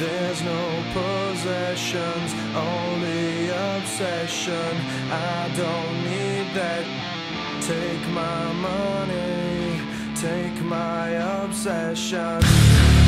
There's no possessions, only obsession. I don't need that. Take my money, take my obsession.